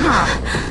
你好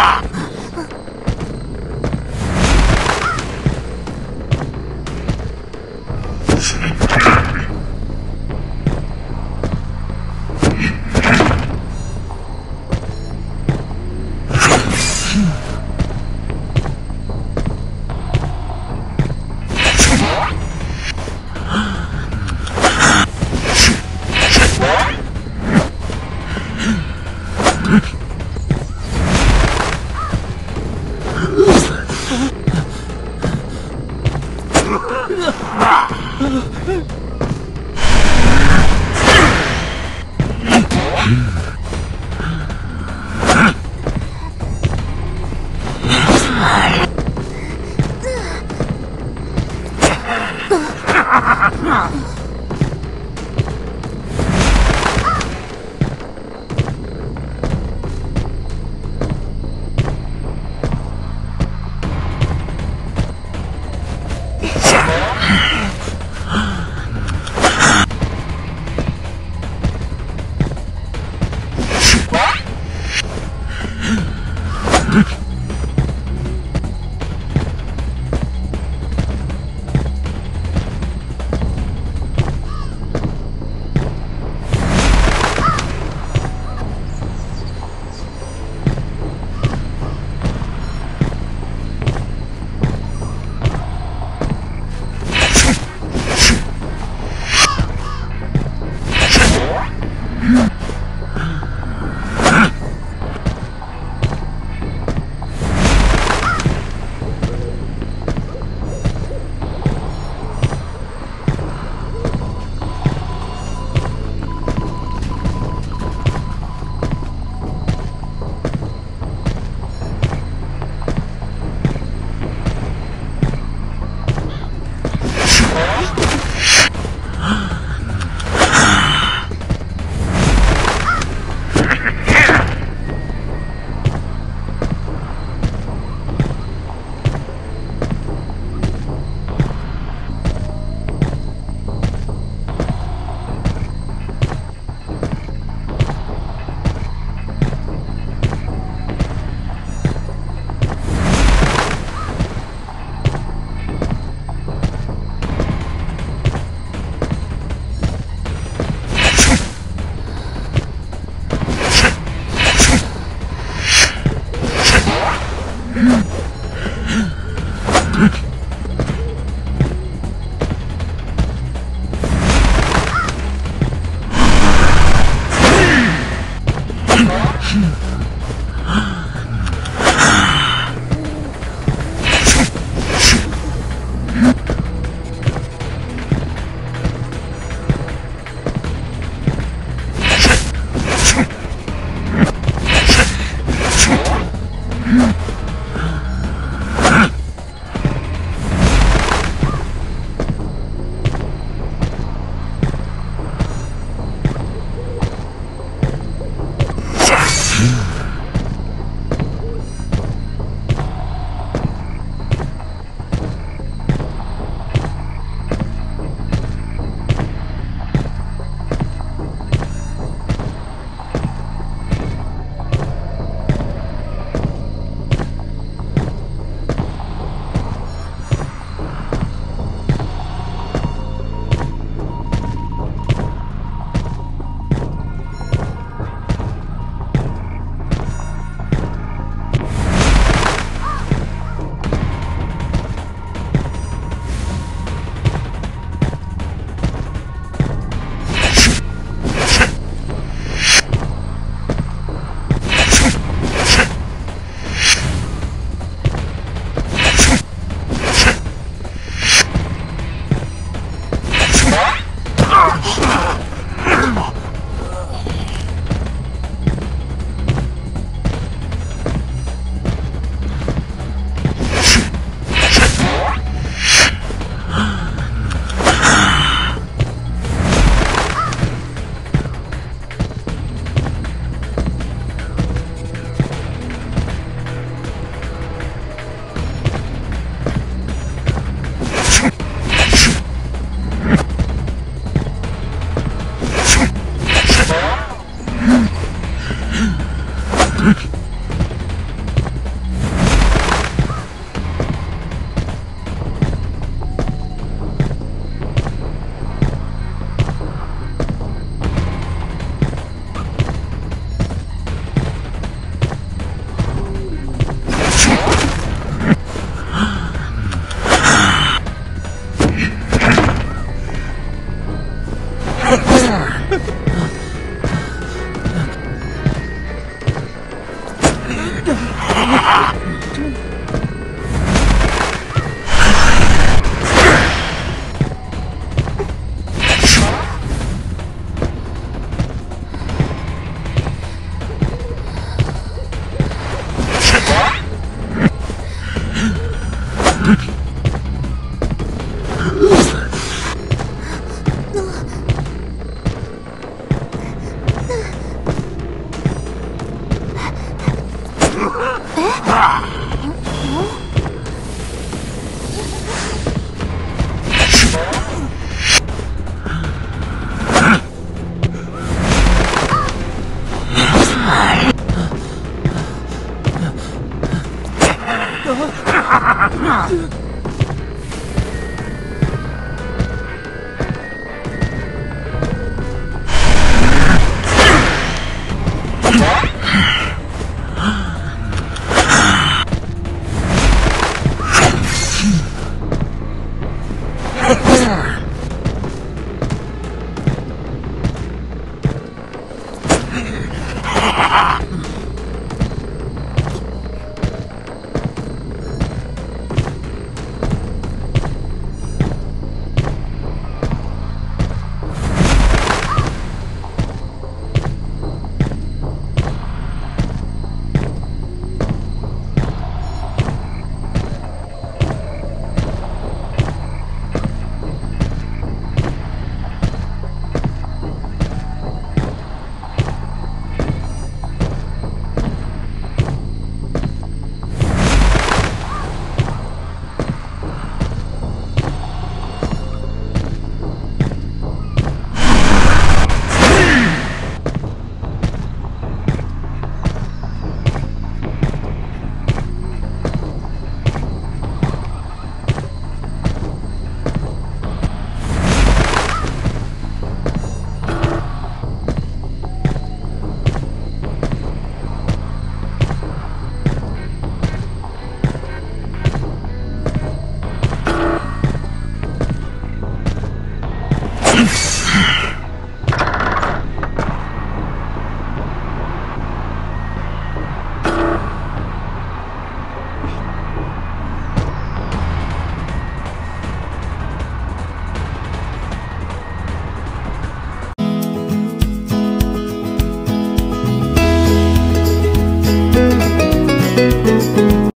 Ah! 号。